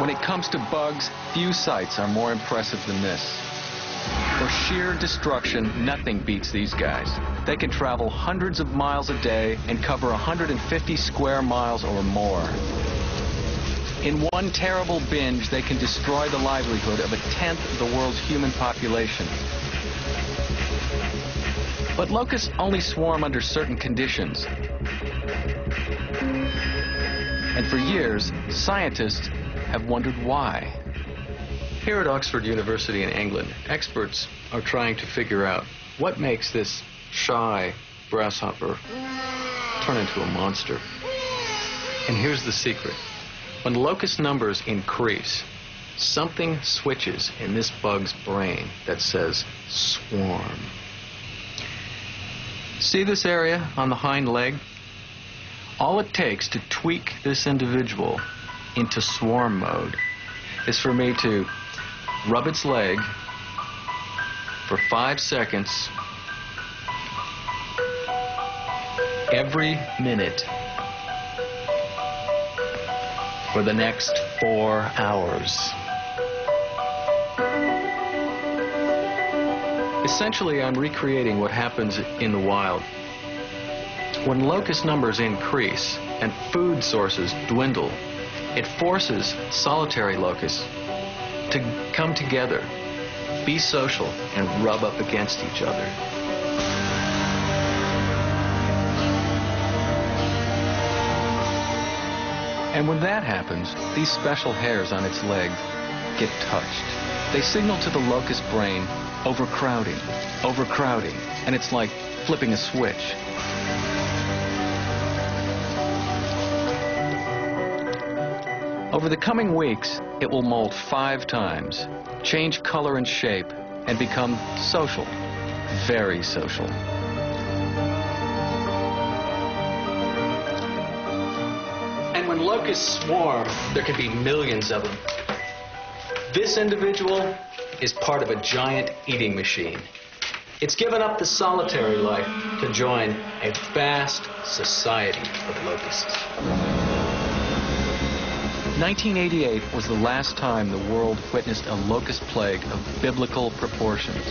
When it comes to bugs, few sights are more impressive than this. For sheer destruction, nothing beats these guys. They can travel hundreds of miles a day and cover 150 square miles or more. In one terrible binge, they can destroy the livelihood of a tenth of the world's human population. But locusts only swarm under certain conditions. And for years, scientists have wondered why. Here at Oxford University in England, experts are trying to figure out what makes this shy grasshopper turn into a monster. And here's the secret. When locust numbers increase, something switches in this bug's brain that says swarm. See this area on the hind leg? All it takes to tweak this individual into swarm mode is for me to rub its leg for five seconds every minute for the next four hours. Essentially, I'm recreating what happens in the wild. When locust numbers increase and food sources dwindle, it forces solitary locusts to come together, be social, and rub up against each other. And when that happens, these special hairs on its leg get touched. They signal to the locust brain overcrowding, overcrowding, and it's like flipping a switch. Over the coming weeks, it will molt five times, change color and shape, and become social, very social. And when locusts swarm, there can be millions of them. This individual is part of a giant eating machine. It's given up the solitary life to join a vast society of locusts. 1988 was the last time the world witnessed a locust plague of biblical proportions.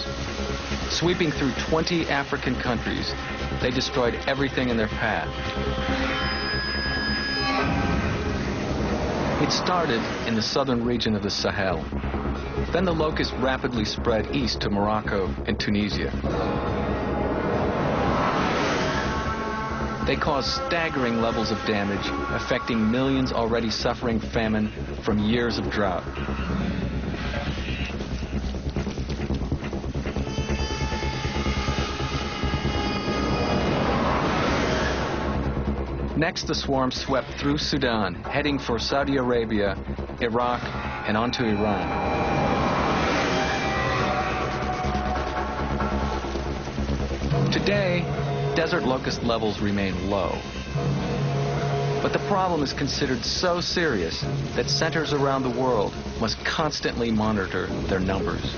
Sweeping through 20 African countries, they destroyed everything in their path. It started in the southern region of the Sahel. Then the locust rapidly spread east to Morocco and Tunisia. They caused staggering levels of damage, affecting millions already suffering famine from years of drought. Next, the swarm swept through Sudan, heading for Saudi Arabia, Iraq, and onto Iran. Today, desert locust levels remain low. But the problem is considered so serious that centers around the world must constantly monitor their numbers.